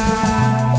pensar.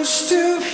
Used to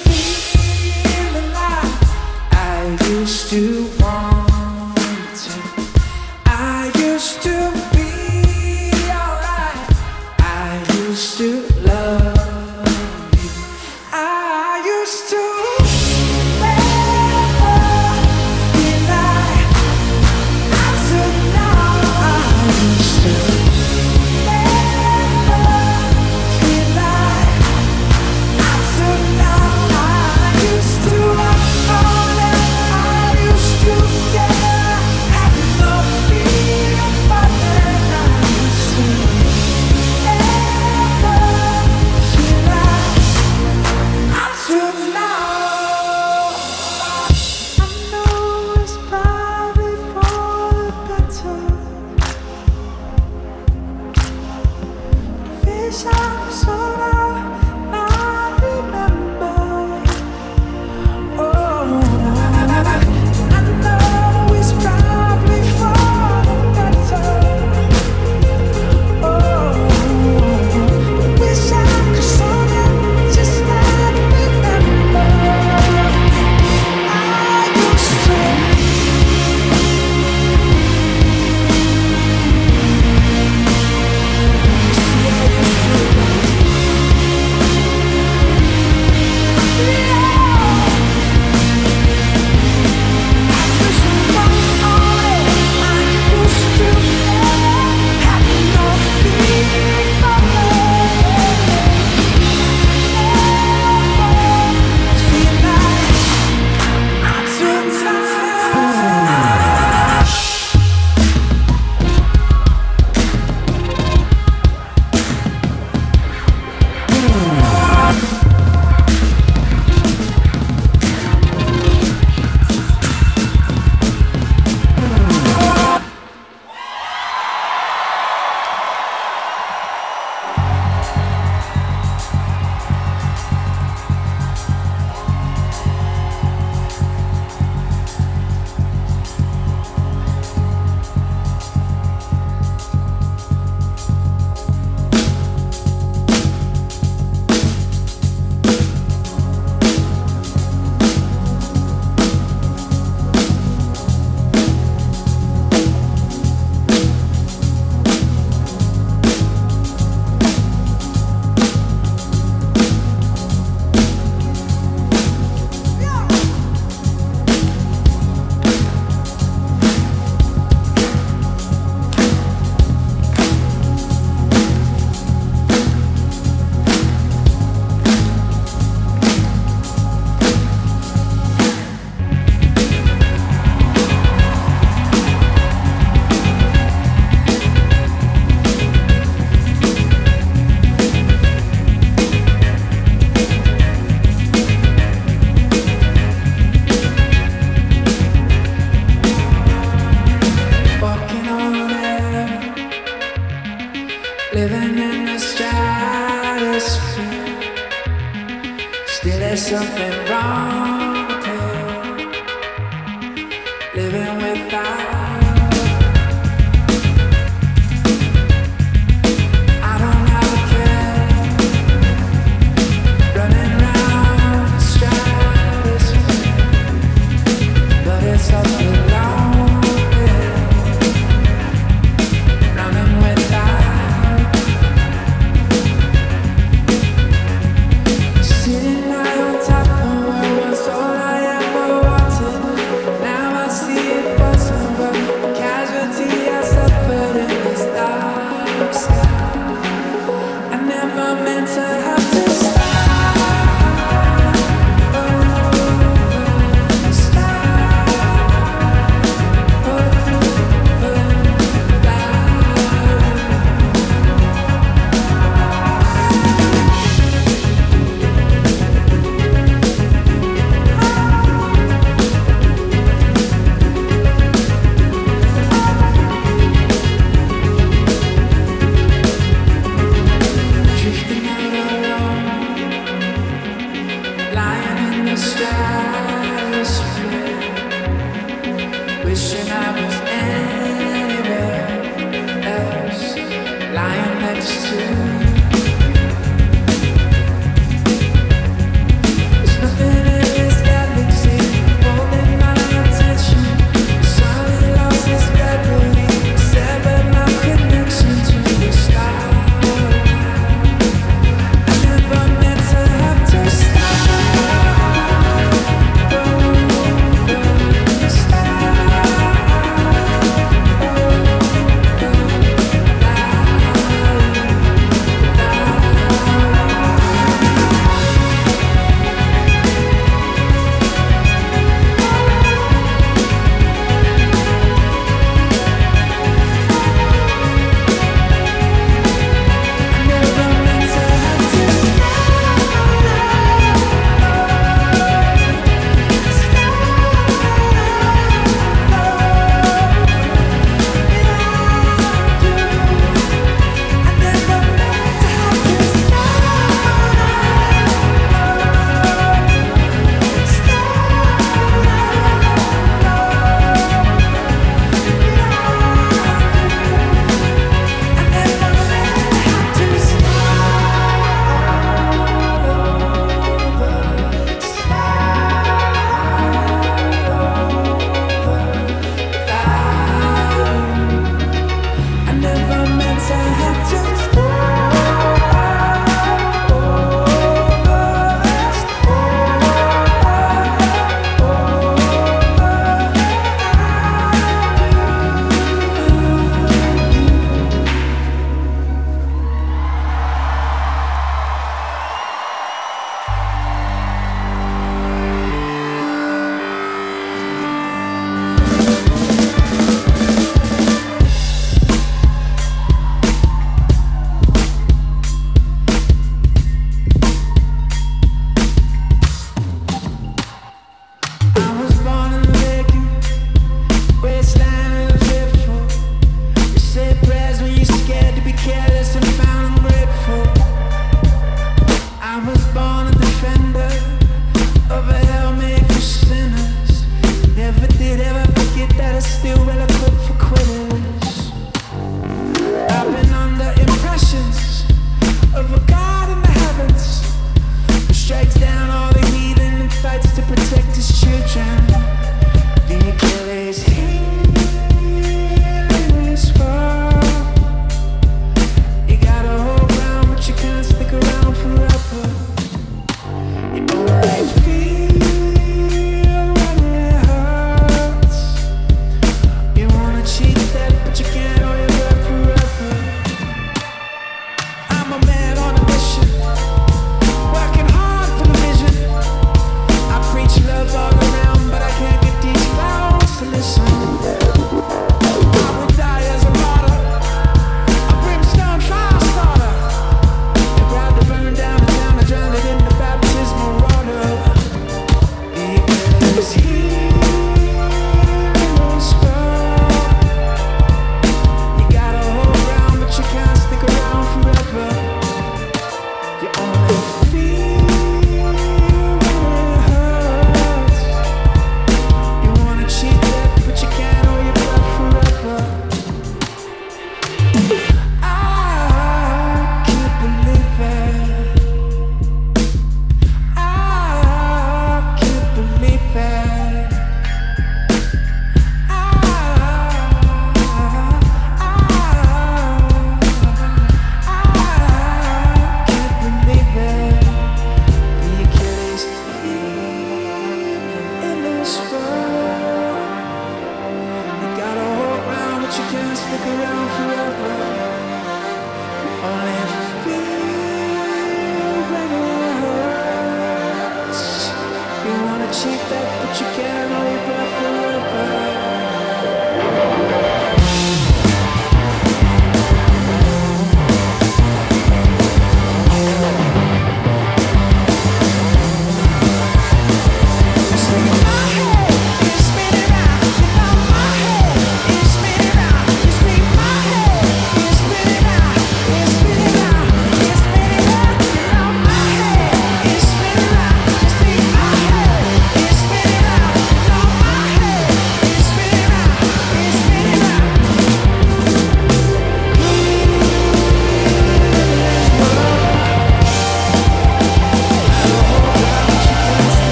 Living without.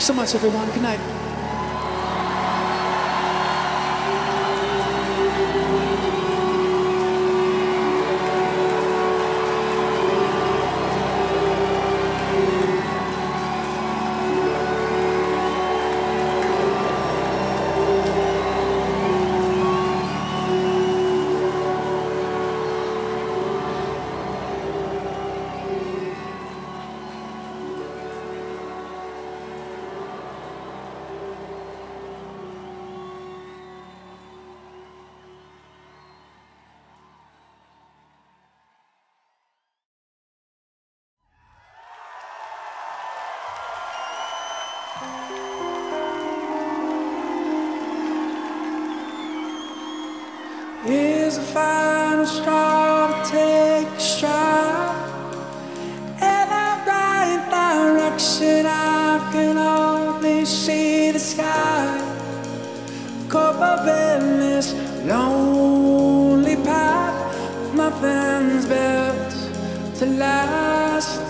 Thanks so much, everyone. Good night.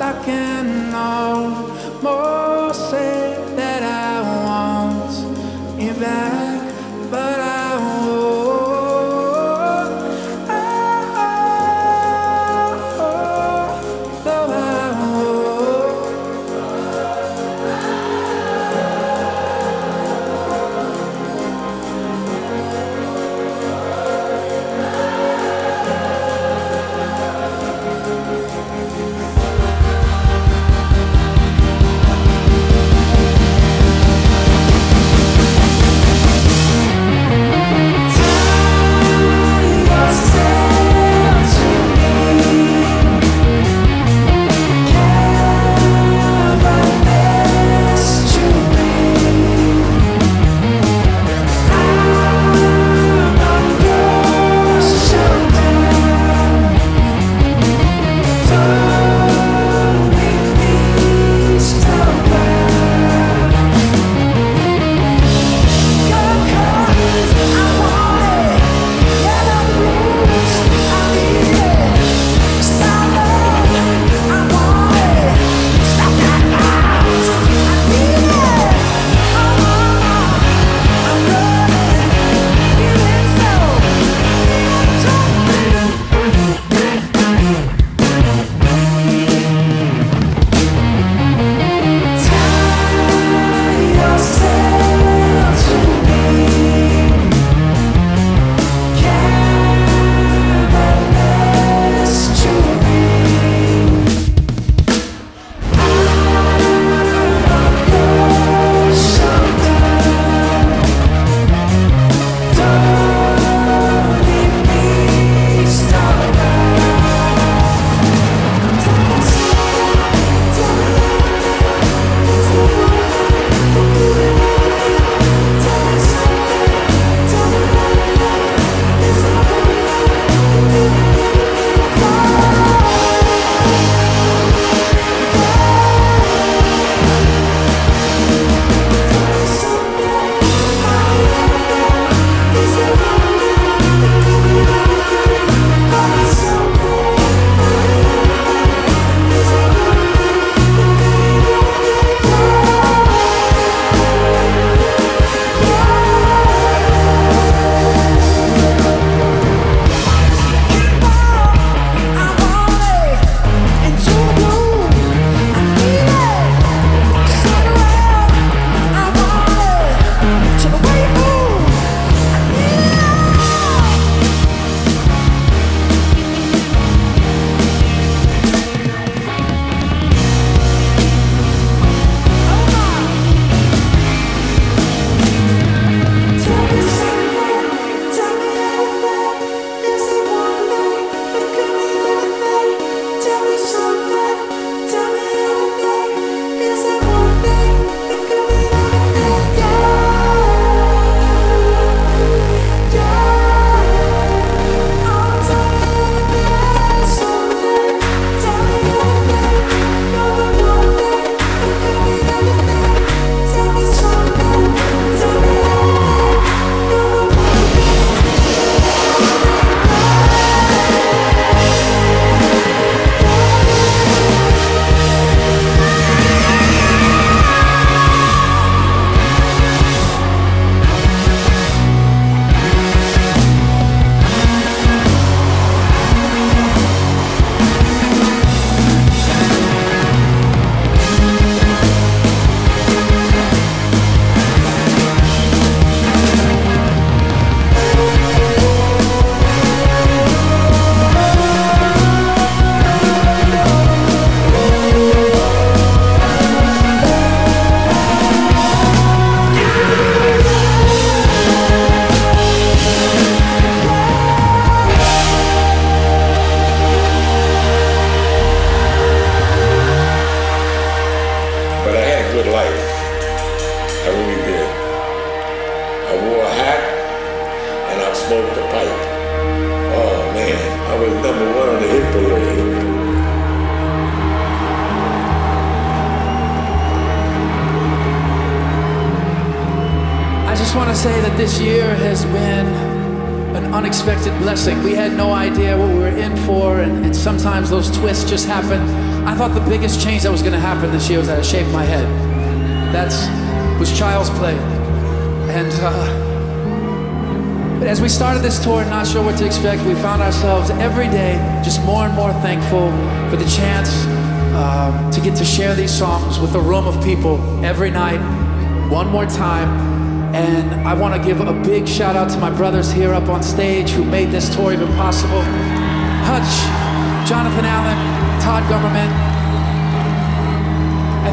I can almost biggest change that was going to happen this year was that I shaved my head. That's was child's play, and uh, but as we started this tour, not sure what to expect, we found ourselves every day just more and more thankful for the chance um, to get to share these songs with a room of people every night, one more time. And I want to give a big shout out to my brothers here up on stage who made this tour even possible. Hutch, Jonathan Allen, Todd Gummerman.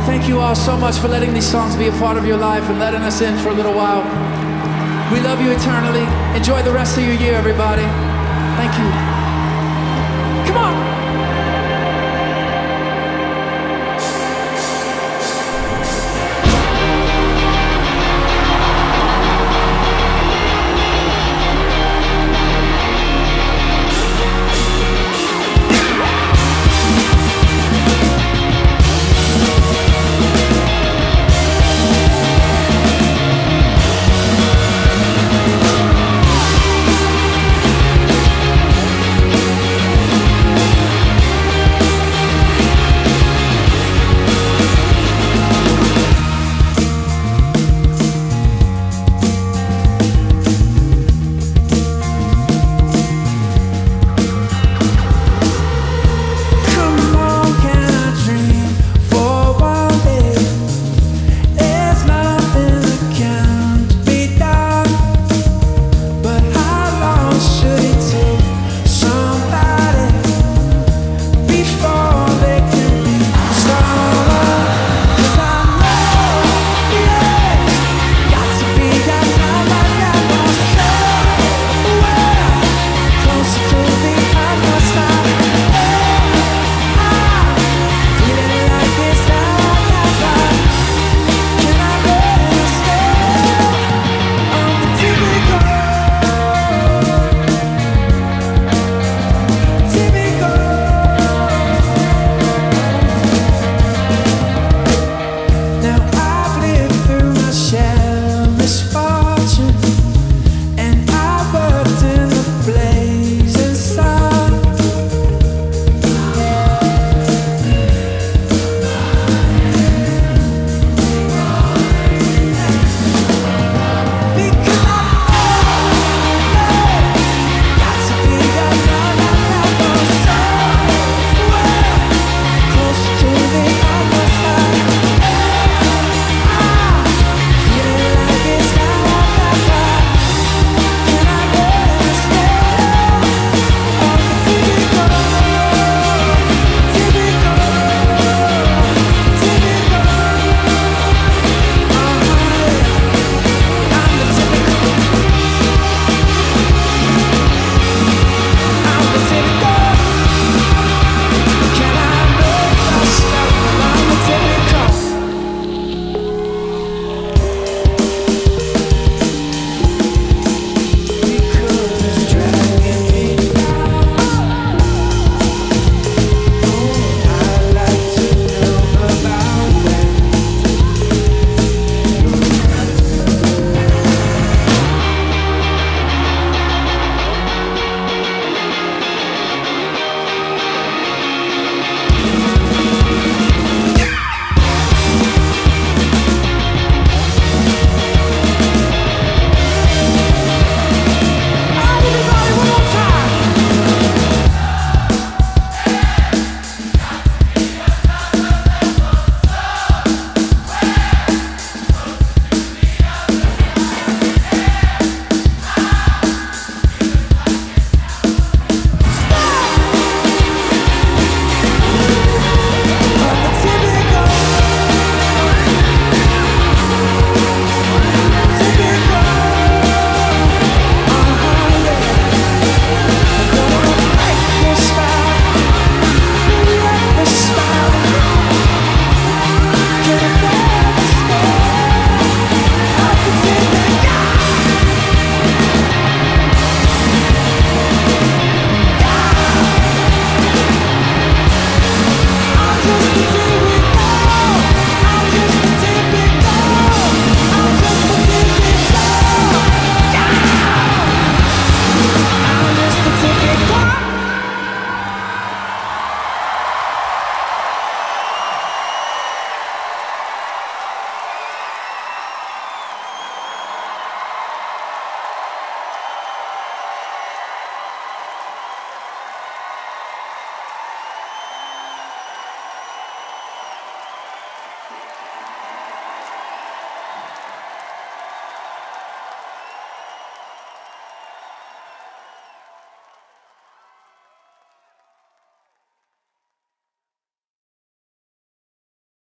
Thank you all so much for letting these songs be a part of your life and letting us in for a little while. We love you eternally. Enjoy the rest of your year, everybody. Thank you. Come on.